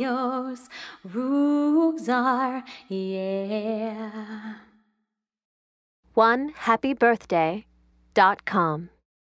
yours. Rules yeah. One happy birthday dot com.